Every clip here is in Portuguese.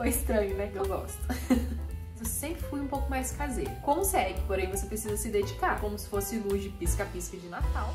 Foi estranho, né? Que eu gosto. eu sempre fui um pouco mais caseiro. Consegue, porém você precisa se dedicar, como se fosse luz de pisca-pisca de Natal.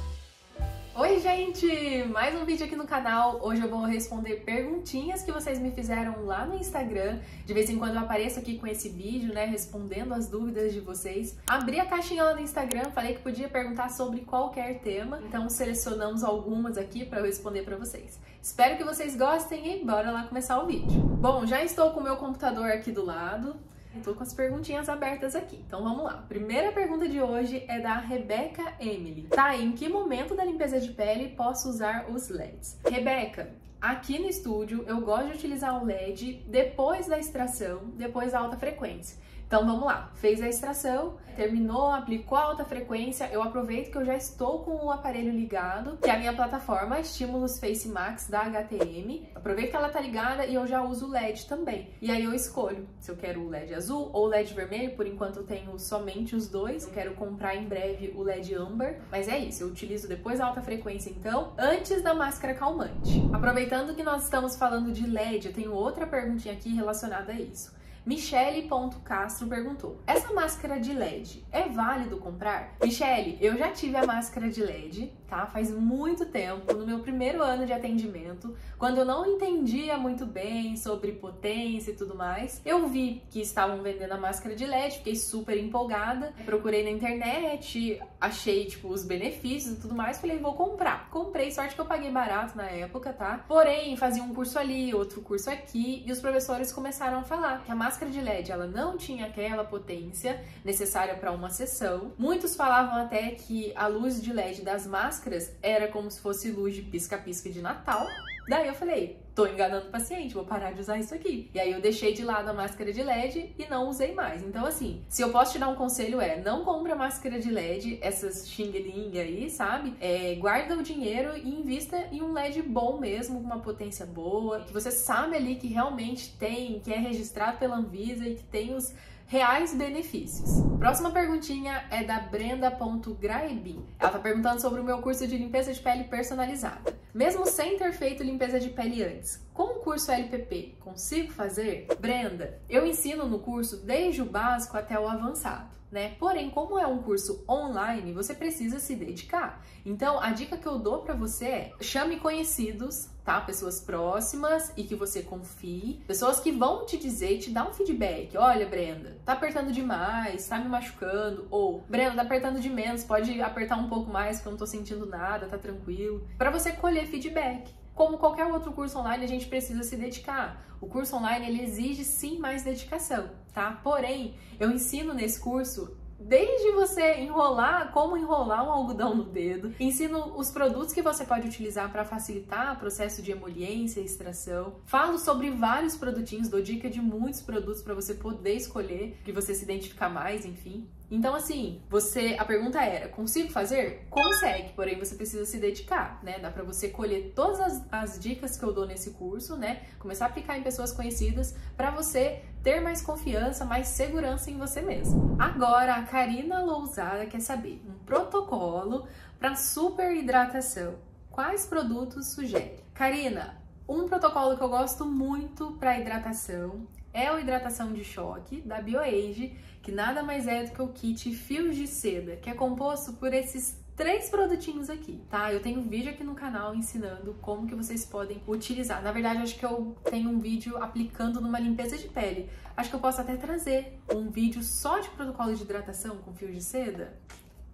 Oi gente, mais um vídeo aqui no canal. Hoje eu vou responder perguntinhas que vocês me fizeram lá no Instagram. De vez em quando eu apareço aqui com esse vídeo, né, respondendo as dúvidas de vocês. Abri a caixinha lá no Instagram, falei que podia perguntar sobre qualquer tema, então selecionamos algumas aqui para eu responder para vocês. Espero que vocês gostem e bora lá começar o vídeo. Bom, já estou com o meu computador aqui do lado. Estou com as perguntinhas abertas aqui. Então vamos lá. Primeira pergunta de hoje é da Rebeca Emily. Tá, em que momento da limpeza de pele posso usar os LEDs? Rebeca, aqui no estúdio eu gosto de utilizar o LED depois da extração, depois da alta frequência. Então vamos lá, fez a extração, terminou, aplicou a alta frequência, eu aproveito que eu já estou com o aparelho ligado, que é a minha plataforma Estímulos Face Max da HTM. Aproveito que ela tá ligada e eu já uso o LED também. E aí eu escolho se eu quero o LED azul ou o LED vermelho, por enquanto eu tenho somente os dois. Eu quero comprar em breve o LED Amber, mas é isso, eu utilizo depois da alta frequência então, antes da máscara calmante. Aproveitando que nós estamos falando de LED, eu tenho outra perguntinha aqui relacionada a isso. Michele.castro perguntou: Essa máscara de LED é válido comprar? Michele, eu já tive a máscara de LED, tá? Faz muito tempo, no meu primeiro ano de atendimento, quando eu não entendia muito bem sobre potência e tudo mais. Eu vi que estavam vendendo a máscara de LED, fiquei super empolgada, procurei na internet, achei tipo os benefícios e tudo mais, falei, vou comprar. Comprei, sorte que eu paguei barato na época, tá? Porém, fazia um curso ali, outro curso aqui, e os professores começaram a falar que a máscara de LED ela não tinha aquela potência necessária para uma sessão. Muitos falavam até que a luz de LED das máscaras era como se fosse luz de pisca-pisca de Natal. Daí eu falei, tô enganando o paciente, vou parar de usar isso aqui. E aí eu deixei de lado a máscara de LED e não usei mais. Então, assim, se eu posso te dar um conselho é, não compre a máscara de LED, essas xing-ling aí, sabe? É, guarda o dinheiro e invista em um LED bom mesmo, com uma potência boa, que você sabe ali que realmente tem, que é registrado pela Anvisa e que tem os reais benefícios. Próxima perguntinha é da Brenda.graebi. Ela tá perguntando sobre o meu curso de limpeza de pele personalizada. Mesmo sem ter feito limpeza de pele antes, com o curso LPP, consigo fazer? Brenda, eu ensino no curso desde o básico até o avançado né? Porém, como é um curso online, você precisa se dedicar. Então, a dica que eu dou para você é: chame conhecidos, tá? Pessoas próximas e que você confie, pessoas que vão te dizer te dar um feedback. Olha, Brenda, tá apertando demais, tá me machucando, ou Brenda, tá apertando de menos, pode apertar um pouco mais, porque eu não tô sentindo nada, tá tranquilo. Para você colher feedback. Como qualquer outro curso online, a gente precisa se dedicar. O curso online ele exige sim mais dedicação, tá? Porém, eu ensino nesse curso Desde você enrolar, como enrolar um algodão no dedo, ensino os produtos que você pode utilizar para facilitar o processo de emoliência e extração. Falo sobre vários produtinhos, dou dica de muitos produtos para você poder escolher, que você se identificar mais, enfim. Então, assim, você. A pergunta era: consigo fazer? Consegue, porém você precisa se dedicar, né? Dá pra você colher todas as, as dicas que eu dou nesse curso, né? Começar a aplicar em pessoas conhecidas para você ter mais confiança, mais segurança em você mesmo. Agora, a Karina Lousada quer saber um protocolo para super hidratação. Quais produtos sugere? Karina, um protocolo que eu gosto muito para hidratação é o hidratação de choque da BioAge, que nada mais é do que o kit Fios de Seda, que é composto por esses três produtinhos aqui, tá? Eu tenho um vídeo aqui no canal ensinando como que vocês podem utilizar. Na verdade, acho que eu tenho um vídeo aplicando numa limpeza de pele. Acho que eu posso até trazer um vídeo só de protocolo de hidratação com fios de seda.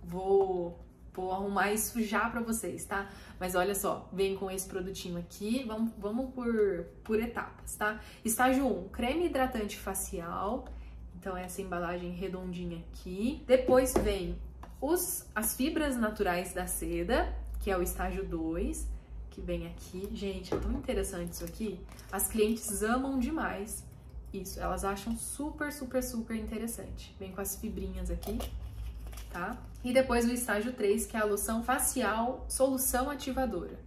Vou Vou arrumar isso já pra vocês, tá? Mas olha só, vem com esse produtinho aqui, vamos, vamos por, por etapas, tá? Estágio 1, creme hidratante facial. Então, essa embalagem redondinha aqui. Depois vem os, as fibras naturais da seda, que é o estágio 2, que vem aqui. Gente, é tão interessante isso aqui. As clientes amam demais isso. Elas acham super, super, super interessante. Vem com as fibrinhas aqui tá? E depois o estágio 3, que é a loção facial solução ativadora.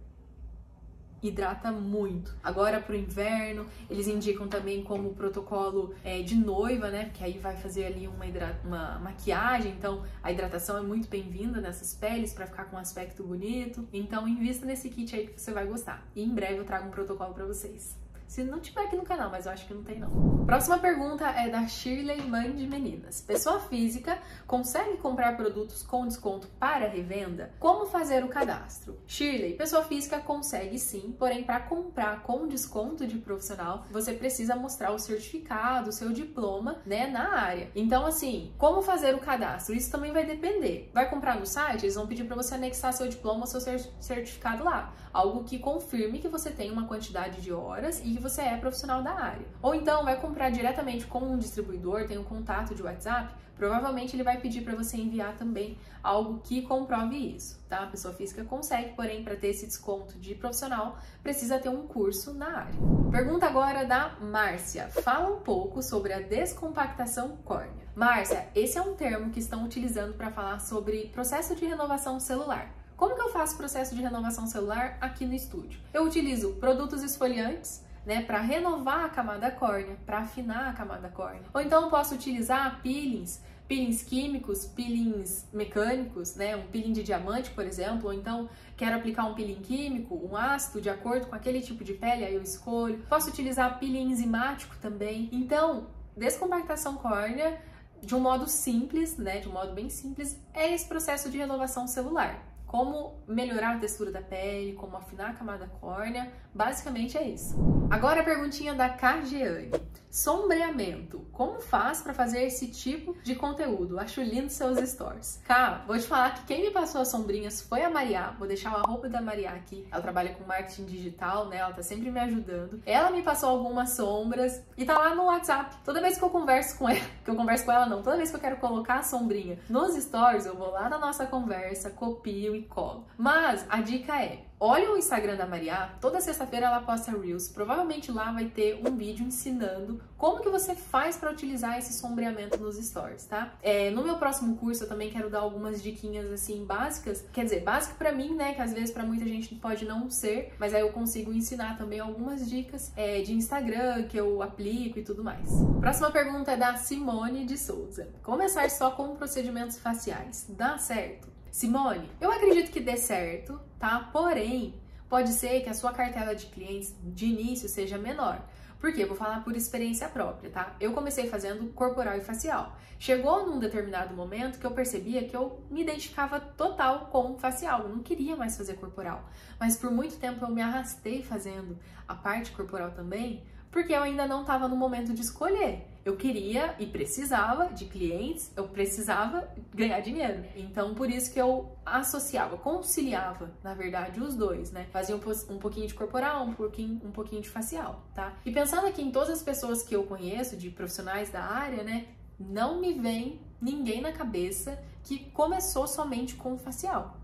Hidrata muito. Agora pro inverno, eles indicam também como protocolo é, de noiva, né? Porque aí vai fazer ali uma, uma maquiagem, então a hidratação é muito bem-vinda nessas peles para ficar com um aspecto bonito. Então invista nesse kit aí que você vai gostar. E em breve eu trago um protocolo para vocês. Se não tiver aqui no canal, mas eu acho que não tem não. Próxima pergunta é da Shirley, mãe de meninas. Pessoa física consegue comprar produtos com desconto para revenda? Como fazer o cadastro? Shirley, pessoa física consegue sim, porém para comprar com desconto de profissional, você precisa mostrar o certificado, o seu diploma, né, na área. Então assim, como fazer o cadastro? Isso também vai depender. Vai comprar no site, eles vão pedir para você anexar seu diploma seu certificado lá, algo que confirme que você tem uma quantidade de horas e que você é profissional da área. Ou então vai comprar diretamente com um distribuidor, tem um contato de WhatsApp, provavelmente ele vai pedir para você enviar também algo que comprove isso, tá? A pessoa física consegue, porém, para ter esse desconto de profissional, precisa ter um curso na área. Pergunta agora da Márcia. Fala um pouco sobre a descompactação córnea. Márcia, esse é um termo que estão utilizando para falar sobre processo de renovação celular. Como que eu faço processo de renovação celular aqui no estúdio? Eu utilizo produtos esfoliantes, né, para renovar a camada córnea, para afinar a camada córnea. Ou então eu posso utilizar peelings, peelings químicos, peelings mecânicos, né, um peeling de diamante, por exemplo, ou então quero aplicar um peeling químico, um ácido de acordo com aquele tipo de pele, aí eu escolho. Posso utilizar peeling enzimático também. Então, descompactação córnea de um modo simples, né, de um modo bem simples, é esse processo de renovação celular como melhorar a textura da pele, como afinar a camada córnea, basicamente é isso. Agora a perguntinha da Cargiane. Sombreamento. Como faz para fazer esse tipo de conteúdo? Acho lindo seus stories. Cá, vou te falar que quem me passou as sombrinhas foi a Maria. Vou deixar a roupa da Maria aqui. Ela trabalha com marketing digital, né? Ela tá sempre me ajudando. Ela me passou algumas sombras e tá lá no WhatsApp. Toda vez que eu converso com ela, que eu converso com ela não, toda vez que eu quero colocar a sombrinha nos stories, eu vou lá na nossa conversa, copio e colo. Mas a dica é, Olha o Instagram da Maria, toda sexta-feira ela posta Reels. Provavelmente lá vai ter um vídeo ensinando como que você faz para utilizar esse sombreamento nos stories, tá? É, no meu próximo curso eu também quero dar algumas diquinhas assim básicas, quer dizer, básico para mim, né, que às vezes para muita gente pode não ser, mas aí eu consigo ensinar também algumas dicas é, de Instagram que eu aplico e tudo mais. Próxima pergunta é da Simone de Souza. Começar só com procedimentos faciais, dá certo? Simone, eu acredito que dê certo, tá? Porém, pode ser que a sua cartela de clientes de início seja menor. Por quê? Vou falar por experiência própria, tá? Eu comecei fazendo corporal e facial. Chegou num determinado momento que eu percebia que eu me identificava total com facial, eu não queria mais fazer corporal. Mas por muito tempo eu me arrastei fazendo a parte corporal também, porque eu ainda não estava no momento de escolher. Eu queria e precisava de clientes, eu precisava ganhar dinheiro. Então, por isso que eu associava, conciliava, na verdade, os dois, né? Fazia um, um pouquinho de corporal, um pouquinho, um pouquinho de facial, tá? E pensando aqui em todas as pessoas que eu conheço, de profissionais da área, né? Não me vem ninguém na cabeça que começou somente com facial.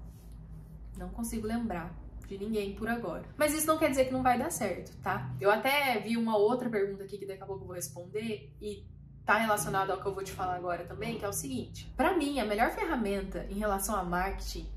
Não consigo lembrar de ninguém por agora. Mas isso não quer dizer que não vai dar certo, tá? Eu até vi uma outra pergunta aqui que daqui a pouco eu vou responder e tá relacionado ao que eu vou te falar agora também, que é o seguinte: para mim, a melhor ferramenta em relação a marketing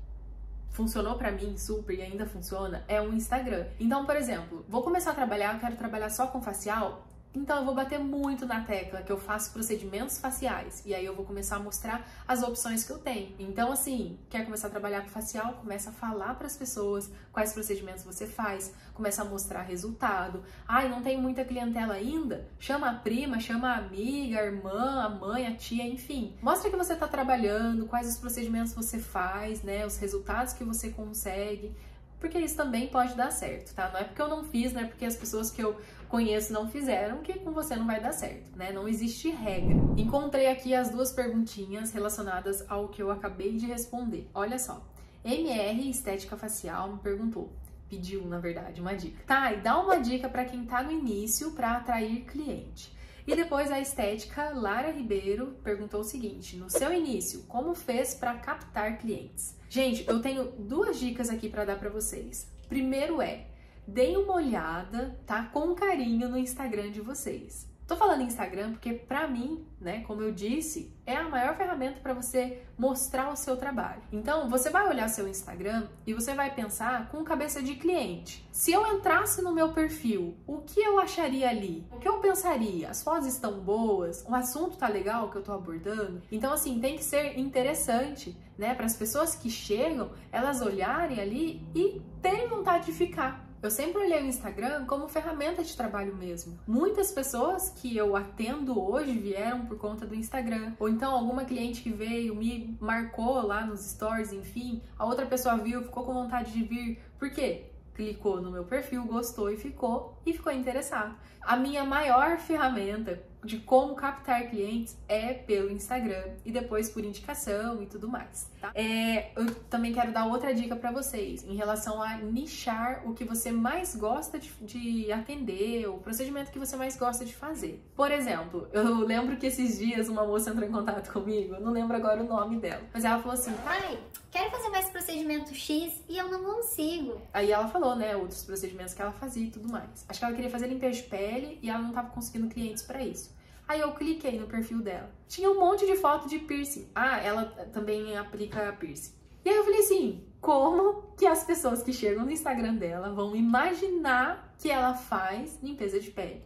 funcionou para mim super e ainda funciona é o Instagram. Então, por exemplo, vou começar a trabalhar, quero trabalhar só com facial, então eu vou bater muito na tecla que eu faço procedimentos faciais e aí eu vou começar a mostrar as opções que eu tenho. Então assim, quer começar a trabalhar com facial, começa a falar para as pessoas quais procedimentos você faz, começa a mostrar resultado. Ai, não tenho muita clientela ainda? Chama a prima, chama a amiga, a irmã, a mãe, a tia, enfim. Mostra que você está trabalhando, quais os procedimentos você faz, né, os resultados que você consegue porque isso também pode dar certo, tá? Não é porque eu não fiz, não é porque as pessoas que eu conheço não fizeram que com você não vai dar certo, né? Não existe regra. Encontrei aqui as duas perguntinhas relacionadas ao que eu acabei de responder. Olha só. MR Estética Facial me perguntou, pediu, na verdade, uma dica. Tá, e dá uma dica para quem tá no início para atrair cliente. E depois a estética Lara Ribeiro perguntou o seguinte: no seu início, como fez para captar clientes? Gente, eu tenho duas dicas aqui para dar para vocês. Primeiro é, deem uma olhada, tá? Com carinho no Instagram de vocês. Tô falando Instagram porque para mim, né, como eu disse, é a maior ferramenta para você mostrar o seu trabalho. Então, você vai olhar seu Instagram e você vai pensar com cabeça de cliente. Se eu entrasse no meu perfil, o que eu acharia ali? O que eu pensaria? As fotos estão boas? O assunto tá legal que eu tô abordando? Então, assim, tem que ser interessante, né, para as pessoas que chegam, elas olharem ali e terem vontade de ficar eu sempre olhei o Instagram como ferramenta de trabalho mesmo. Muitas pessoas que eu atendo hoje vieram por conta do Instagram. Ou então alguma cliente que veio, me marcou lá nos stories, enfim, a outra pessoa viu, ficou com vontade de vir. Por quê? Clicou no meu perfil, gostou e ficou e ficou interessado. A minha maior ferramenta de como captar clientes é pelo Instagram e depois por indicação e tudo mais. Tá? É, eu também quero dar outra dica para vocês em relação a nichar o que você mais gosta de, de, atender, o procedimento que você mais gosta de fazer. Por exemplo, eu lembro que esses dias uma moça entrou em contato comigo, não lembro agora o nome dela, mas ela falou assim: Pai, quero fazer mais procedimento X e eu não consigo. Aí ela falou, né, outros procedimentos que ela fazia e tudo mais. Acho que ela queria fazer limpeza de pele e ela não estava conseguindo clientes para isso. Aí eu cliquei no perfil dela. Tinha um monte de foto de piercing. Ah, ela também aplica piercing. E aí eu falei assim, como que as pessoas que chegam no Instagram dela vão imaginar que ela faz limpeza de pele?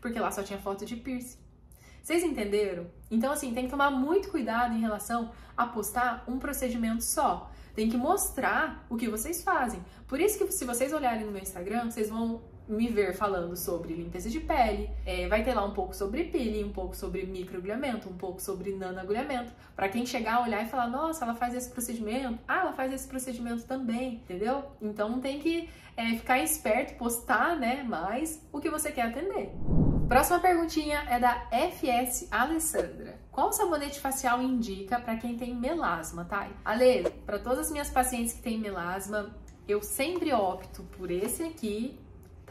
Porque lá só tinha foto de piercing. Vocês entenderam? Então, assim, tem que tomar muito cuidado em relação a postar um procedimento só. Tem que mostrar o que vocês fazem. Por isso que se vocês olharem no meu Instagram, vocês vão me ver falando sobre limpeza de pele, é, vai ter lá um pouco sobre peeling, um pouco sobre microagulhamento, um pouco sobre nanoagulhamento, para quem chegar a olhar e falar, nossa, ela faz esse procedimento, ah, ela faz esse procedimento também, entendeu? Então tem que é, ficar esperto, postar, né, mais o que você quer atender. Próxima perguntinha é da FS Alessandra. Qual sabonete facial indica para quem tem melasma, tá? Ale, para todas as minhas pacientes que têm melasma, eu sempre opto por esse aqui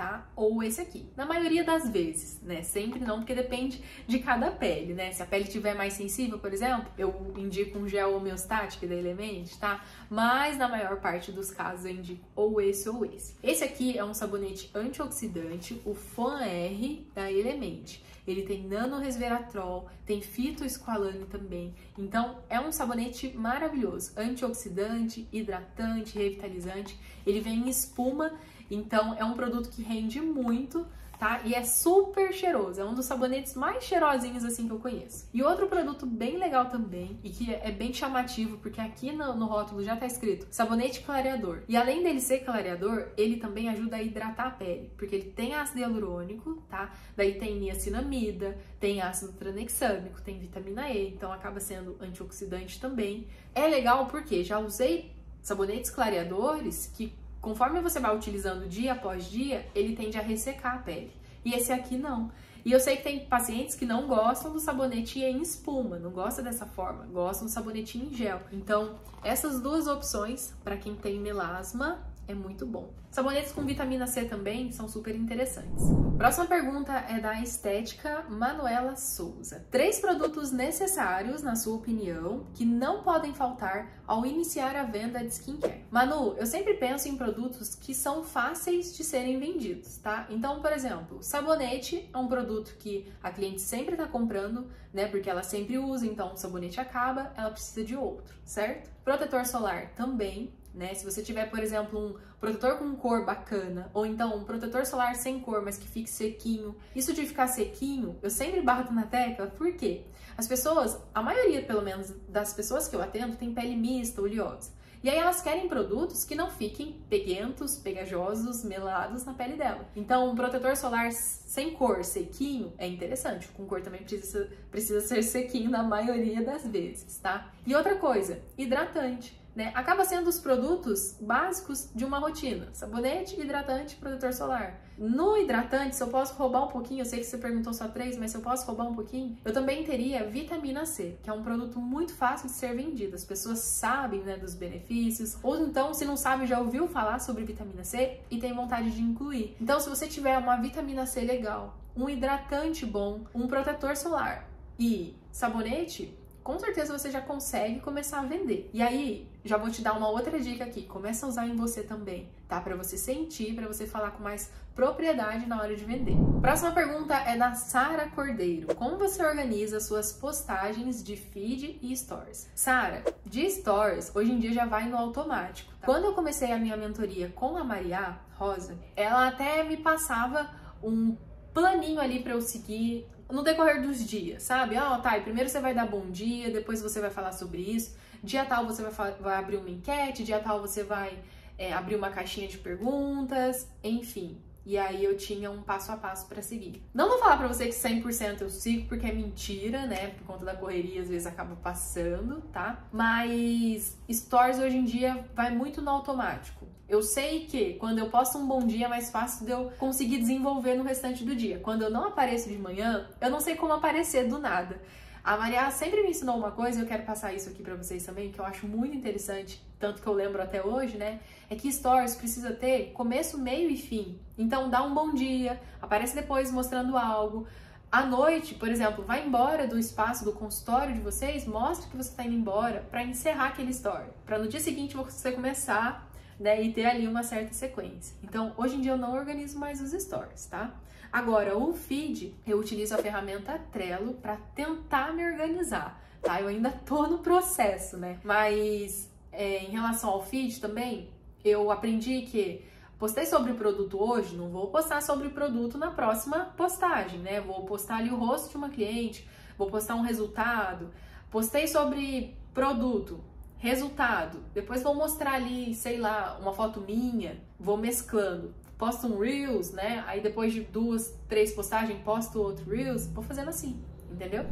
tá? Ou esse aqui. Na maioria das vezes, né? Sempre não, porque depende de cada pele, né? Se a pele tiver mais sensível, por exemplo, eu indico um gel homeostático da Element, tá? Mas na maior parte dos casos eu indico ou esse ou esse. Esse aqui é um sabonete antioxidante, o Fan R da Element. Ele tem nanoresveratrol, tem fitoesqualane também. Então é um sabonete maravilhoso, antioxidante, hidratante, revitalizante. Ele vem em espuma então é um produto que rende muito, tá? E é super cheiroso, é um dos sabonetes mais cheirosinhos assim que eu conheço. E outro produto bem legal também, e que é bem chamativo, porque aqui no, no rótulo já tá escrito sabonete clareador. E além dele ser clareador, ele também ajuda a hidratar a pele, porque ele tem ácido hialurônico, tá? Daí tem niacinamida, tem ácido tranexâmico, tem vitamina E, então acaba sendo antioxidante também. É legal porque já usei sabonetes clareadores que conforme você vai utilizando dia após dia, ele tende a ressecar a pele. E esse aqui não. E eu sei que tem pacientes que não gostam do sabonete em espuma, não gosta dessa forma, gostam do sabonete em gel. Então, essas duas opções para quem tem melasma é muito bom. Sabonetes com vitamina C também são super interessantes. Próxima pergunta é da estética Manuela Souza. Três produtos necessários, na sua opinião, que não podem faltar ao iniciar a venda de skincare. Manu, eu sempre penso em produtos que são fáceis de serem vendidos, tá? Então, por exemplo, sabonete é um produto que a cliente sempre está comprando, né? Porque ela sempre usa, então o sabonete acaba, ela precisa de outro, certo? Protetor solar também, né? Se você tiver, por exemplo, um protetor com cor bacana, ou então um protetor solar sem cor, mas que fique sequinho. Isso de ficar sequinho, eu sempre bato na tecla, por quê? As pessoas, a maioria pelo menos das pessoas que eu atendo, tem pele mista, oleosa. E aí elas querem produtos que não fiquem peguentos, pegajosos, melados na pele dela. Então, um protetor solar sem cor, sequinho, é interessante. Com cor também precisa, precisa ser sequinho na maioria das vezes, tá? E outra coisa, hidratante né? Acaba sendo os produtos básicos de uma rotina: sabonete, hidratante, protetor solar. No hidratante, se eu posso roubar um pouquinho, eu sei que você perguntou só três, mas se eu posso roubar um pouquinho, eu também teria vitamina C, que é um produto muito fácil de ser vendido. As pessoas sabem né, dos benefícios, ou então, se não sabe, já ouviu falar sobre vitamina C e tem vontade de incluir. Então, se você tiver uma vitamina C legal, um hidratante bom, um protetor solar e sabonete, com certeza você já consegue começar a vender. E aí, já vou te dar uma outra dica aqui, começa a usar em você também, tá? Para você sentir, para você falar com mais propriedade na hora de vender. Próxima pergunta é da Sara Cordeiro. Como você organiza suas postagens de feed e stories? Sara, de stories, hoje em dia já vai no automático. Tá? Quando eu comecei a minha mentoria com a Maria Rosa, ela até me passava um planinho ali para eu seguir no decorrer dos dias, sabe? Ó, oh, tá, primeiro você vai dar bom dia, depois você vai falar sobre isso, dia tal você vai, vai abrir uma enquete, dia tal você vai é, abrir uma caixinha de perguntas, enfim. E aí eu tinha um passo a passo para seguir. Não vou falar para você que 100% eu sigo porque é mentira, né? Por conta da correria às vezes acaba passando, tá? Mas stories hoje em dia vai muito no automático. Eu sei que quando eu posto um bom dia é mais fácil de eu conseguir desenvolver no restante do dia. Quando eu não apareço de manhã, eu não sei como aparecer do nada. A Maria sempre me ensinou uma coisa e eu quero passar isso aqui para vocês também, que eu acho muito interessante, tanto que eu lembro até hoje, né? É que stories precisa ter começo, meio e fim. Então dá um bom dia, aparece depois mostrando algo. À noite, por exemplo, vai embora do espaço do consultório de vocês, mostre que você está indo embora para encerrar aquele story, para no dia seguinte você começar né, e ter ali uma certa sequência. Então, hoje em dia eu não organizo mais os stories, tá? Agora, o feed, eu utilizo a ferramenta Trello para tentar me organizar, tá? Eu ainda tô no processo, né? Mas é, em relação ao feed também, eu aprendi que postei sobre o produto hoje, não vou postar sobre o produto na próxima postagem, né? Vou postar ali o rosto de uma cliente, vou postar um resultado. Postei sobre produto, resultado. Depois vou mostrar ali, sei lá, uma foto minha, vou mesclando posto um Reels, né? Aí depois de duas, três postagens, posto outro Reels. Vou fazendo assim entendeu?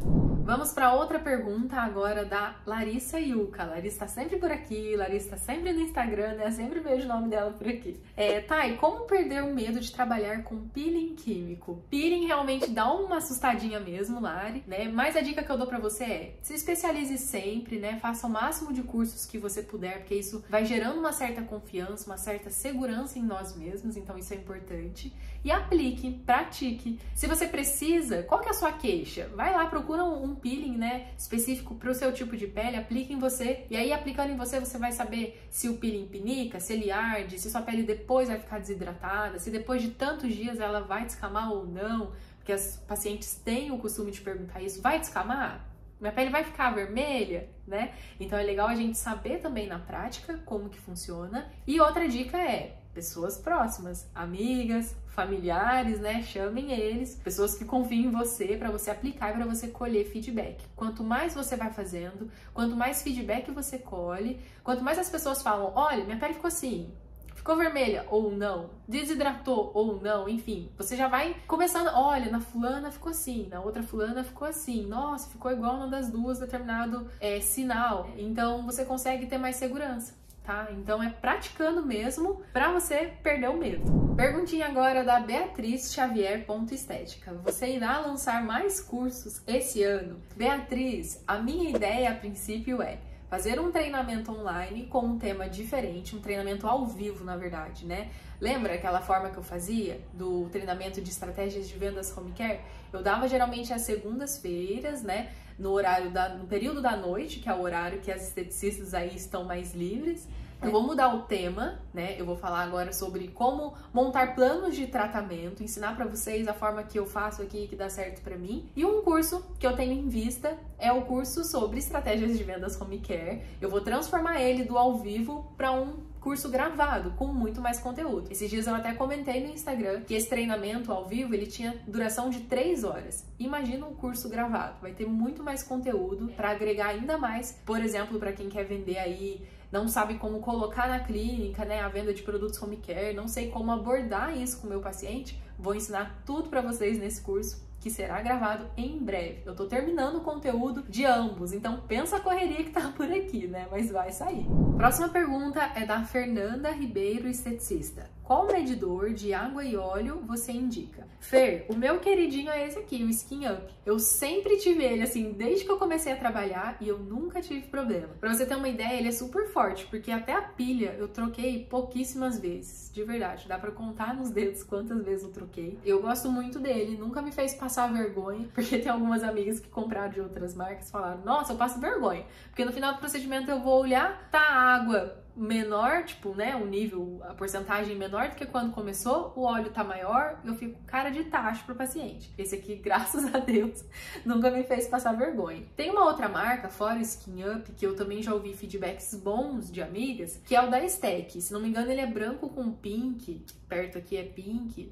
Vamos para outra pergunta agora da Larissa Yuka. Larissa tá sempre por aqui, Larissa tá sempre no Instagram, né? Sempre vejo o nome dela por aqui. É, Thay, como perder o medo de trabalhar com peeling químico? Peeling realmente dá uma assustadinha mesmo, Lari, né? Mas a dica que eu dou para você é: se especialize sempre, né? Faça o máximo de cursos que você puder, porque isso vai gerando uma certa confiança, uma certa segurança em nós mesmos, então isso é importante. E aplique, pratique. Se você precisa, qual que é a sua queixa? Vai lá lá, procura um, peeling, né, específico para o seu tipo de pele, aplica em você, e aí aplicando em você, você vai saber se o peeling pinica, se ele arde, se sua pele depois vai ficar desidratada, se depois de tantos dias ela vai descamar ou não, porque as pacientes têm o costume de perguntar isso, vai descamar? Minha pele vai ficar vermelha, né? Então é legal a gente saber também na prática como que funciona. E outra dica é pessoas próximas, amigas, familiares, né? Chamem eles, pessoas que confiam em você para você aplicar e para você colher feedback. Quanto mais você vai fazendo, quanto mais feedback você colhe, quanto mais as pessoas falam, olha, minha pele ficou assim, ficou vermelha ou não, desidratou ou não, enfim, você já vai começando, olha, na fulana ficou assim, na outra fulana ficou assim, nossa, ficou igual uma das duas determinado é, sinal. Então você consegue ter mais segurança tá? Então é praticando mesmo para você perder o medo. Perguntinha agora da Beatriz Xavier estética. Você irá lançar mais cursos esse ano? Beatriz, a minha ideia a princípio é fazer um treinamento online com um tema diferente, um treinamento ao vivo, na verdade, né? Lembra aquela forma que eu fazia do treinamento de estratégias de vendas home care? Eu dava geralmente às segundas-feiras, né? No horário da, no período da noite, que é o horário que as esteticistas aí estão mais livres. Eu vou mudar o tema, né? Eu vou falar agora sobre como montar planos de tratamento, ensinar para vocês a forma que eu faço aqui que dá certo para mim. E um curso que eu tenho em vista é o curso sobre estratégias de vendas home care. Eu vou transformar ele do ao vivo para um curso gravado com muito mais conteúdo. Esses dias eu até comentei no Instagram que esse treinamento ao vivo ele tinha duração de 3 horas. Imagina um curso gravado, vai ter muito mais conteúdo para agregar ainda mais, por exemplo, para quem quer vender aí não sabe como colocar na clínica, né, a venda de produtos home care, não sei como abordar isso com o meu paciente, vou ensinar tudo para vocês nesse curso que será gravado em breve. Eu tô terminando o conteúdo de ambos, então pensa a correria que tá por aqui, né? Mas vai sair. Próxima pergunta é da Fernanda Ribeiro, esteticista. Qual medidor de água e óleo você indica? Fer, o meu queridinho é esse aqui, o Skin Up. Eu sempre tive ele, assim, desde que eu comecei a trabalhar e eu nunca tive problema. Pra você ter uma ideia, ele é super forte, porque até a pilha eu troquei pouquíssimas vezes. De verdade, dá pra contar nos dedos quantas vezes eu troquei. Eu gosto muito dele, nunca me fez passar vergonha, porque tem algumas amigas que compraram de outras marcas e falaram: Nossa, eu passo vergonha. Porque no final do procedimento eu vou olhar, tá água menor, tipo, né, o nível, a porcentagem menor do que quando começou, o óleo tá maior, eu fico cara de taxa pro paciente. Esse aqui, graças a Deus, nunca me fez passar vergonha. Tem uma outra marca, fora o Skin Up, que eu também já ouvi feedbacks bons de amigas, que é o da Estek. Se não me engano, ele é branco com pink, perto aqui é pink,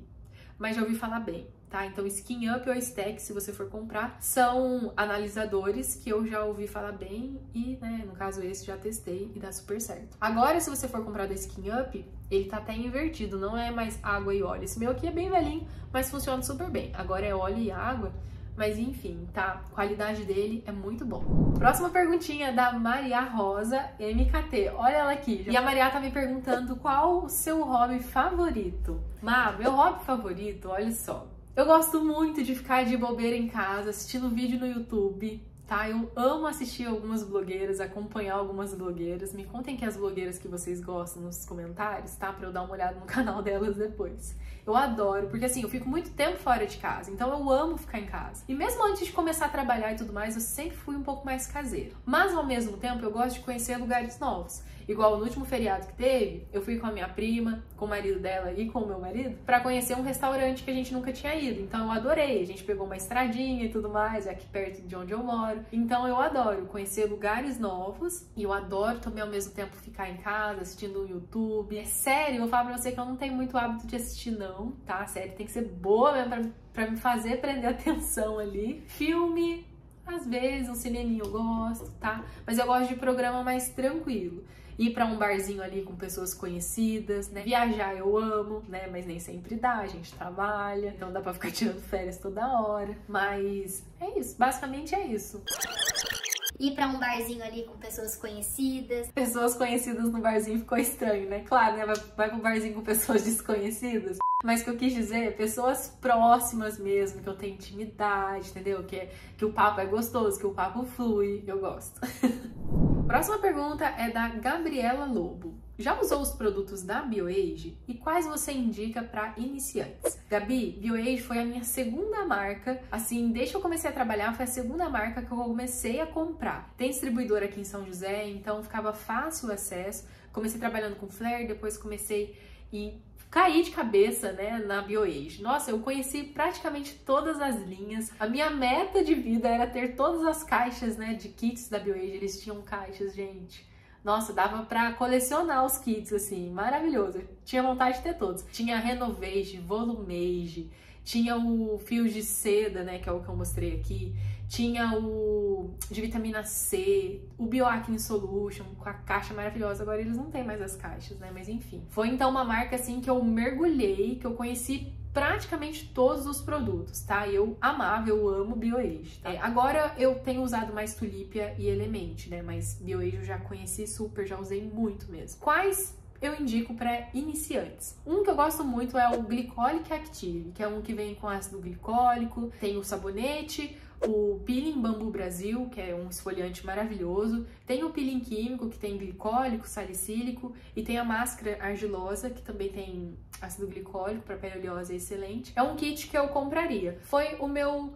mas já ouvi falar bem. Tá? Então, Skin Up ou Stack, se você for comprar, são analisadores que eu já ouvi falar bem e, né, no caso esse já testei e dá super certo. Agora, se você for comprar da Skin Up, ele tá até invertido, não é mais água e óleo. Esse meu aqui é bem velhinho, mas funciona super bem. Agora é óleo e água, mas enfim, tá? A qualidade dele é muito bom. Próxima perguntinha da Maria Rosa MKT. Olha ela aqui. E a Maria tá me perguntando qual o seu hobby favorito. Má, meu hobby favorito, olha só. Eu gosto muito de ficar de bobeira em casa, assistindo vídeo no YouTube, tá? Eu amo assistir algumas blogueiras, acompanhar algumas blogueiras. Me contem que as blogueiras que vocês gostam nos comentários, tá? Pra eu dar uma olhada no canal delas depois. Eu adoro, porque assim, eu fico muito tempo fora de casa, então eu amo ficar em casa. E mesmo antes de começar a trabalhar e tudo mais, eu sempre fui um pouco mais caseiro. Mas ao mesmo tempo, eu gosto de conhecer lugares novos. Igual no último feriado que teve, eu fui com a minha prima, com o marido dela e com o meu marido, para conhecer um restaurante que a gente nunca tinha ido. Então eu adorei. A gente pegou uma estradinha e tudo mais, é aqui perto de onde eu moro. Então eu adoro conhecer lugares novos e eu adoro também ao mesmo tempo ficar em casa assistindo o YouTube. É sério, eu vou falar pra você que eu não tenho muito hábito de assistir, não, tá? Sério, tem que ser boa mesmo pra, pra me fazer prender atenção ali. Filme, às vezes, um cineminho eu gosto, tá? Mas eu gosto de programa mais tranquilo ir para um barzinho ali com pessoas conhecidas, né? Viajar eu amo, né? Mas nem sempre dá, a gente trabalha, então dá para ficar tirando férias toda hora. Mas é isso, basicamente é isso ir para um barzinho ali com pessoas conhecidas. Pessoas conhecidas no barzinho ficou estranho, né? Claro, né? Vai, vai pro barzinho com pessoas desconhecidas. Mas o que eu quis dizer é pessoas próximas mesmo, que eu tenho intimidade, entendeu? Que, que o papo é gostoso, que o papo flui. Eu gosto. Próxima pergunta é da Gabriela Lobo. Já usou os produtos da BioAge e quais você indica para iniciantes? Gabi, BioAge foi a minha segunda marca. Assim, desde que eu comecei a trabalhar, foi a segunda marca que eu comecei a comprar. Tem distribuidor aqui em São José, então ficava fácil o acesso. Comecei trabalhando com Flare, depois comecei e caí de cabeça, né, na BioAge. Nossa, eu conheci praticamente todas as linhas. A minha meta de vida era ter todas as caixas, né, de kits da BioAge. Eles tinham caixas, gente. Nossa, dava pra colecionar os kits, assim, maravilhoso. Tinha vontade de ter todos. Tinha Renovage, Volumage, tinha o fio de seda, né, que é o que eu mostrei aqui. Tinha o de vitamina C, o Bioacne Solution, com a caixa maravilhosa. Agora eles não têm mais as caixas, né? Mas enfim. Foi então uma marca assim que eu mergulhei, que eu conheci praticamente todos os produtos, tá? Eu amava, eu amo BioAge, tá? É, agora eu tenho usado mais Tulipia e Element, né? Mas BioAge eu já conheci super, já usei muito mesmo. Quais eu indico para iniciantes. Um que eu gosto muito é o Glycolic Active, que é um que vem com ácido glicólico, tem o sabonete, o peeling Bambu Brasil, que é um esfoliante maravilhoso, tem o peeling químico, que tem glicólico, salicílico, e tem a máscara argilosa, que também tem ácido glicólico para pele oleosa, é excelente. É um kit que eu compraria. Foi o meu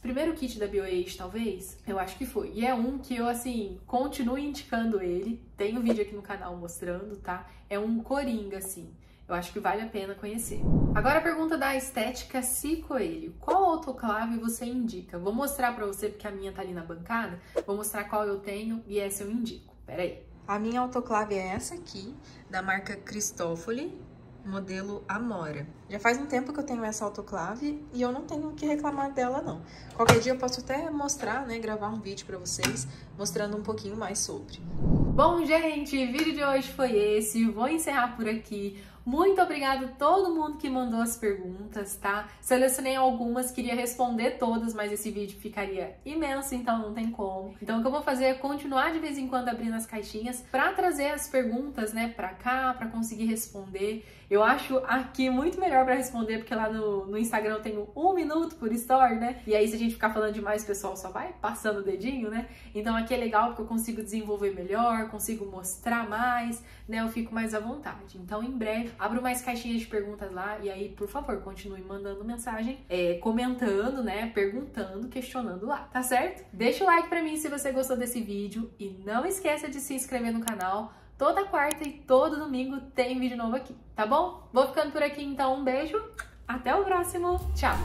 primeiro kit da BioAge, talvez? Eu acho que foi. E é um que eu, assim, continuo indicando ele. Tem um vídeo aqui no canal mostrando, tá? É um coringa, assim. Eu acho que vale a pena conhecer. Agora a pergunta da estética Si Coelho. Qual autoclave você indica? Vou mostrar pra você, porque a minha tá ali na bancada. Vou mostrar qual eu tenho e essa eu indico. Pera aí. A minha autoclave é essa aqui, da marca Cristófoli modelo Amora. Já faz um tempo que eu tenho essa autoclave e eu não tenho o que reclamar dela, não. Qualquer dia eu posso até mostrar, né, gravar um vídeo para vocês, mostrando um pouquinho mais sobre. Bom, gente, o vídeo de hoje foi esse. Vou encerrar por aqui. Muito obrigada a todo mundo que mandou as perguntas, tá? Selecionei algumas, queria responder todas, mas esse vídeo ficaria imenso, então não tem como. Então o que eu vou fazer é continuar de vez em quando abrindo as caixinhas para trazer as perguntas, né, para cá, para conseguir responder. Eu acho aqui muito melhor para responder, porque lá no, no Instagram eu tenho um minuto por story, né? E aí se a gente ficar falando demais, o pessoal só vai passando o dedinho, né? Então aqui é legal porque eu consigo desenvolver melhor, consigo mostrar mais, né? Eu fico mais à vontade. Então em breve Abro mais caixinhas de perguntas lá e aí, por favor, continue mandando mensagem, é, comentando, né? Perguntando, questionando lá, tá certo? Deixa o like pra mim se você gostou desse vídeo e não esqueça de se inscrever no canal. Toda quarta e todo domingo tem vídeo novo aqui, tá bom? Vou ficando por aqui então, um beijo, até o próximo, tchau!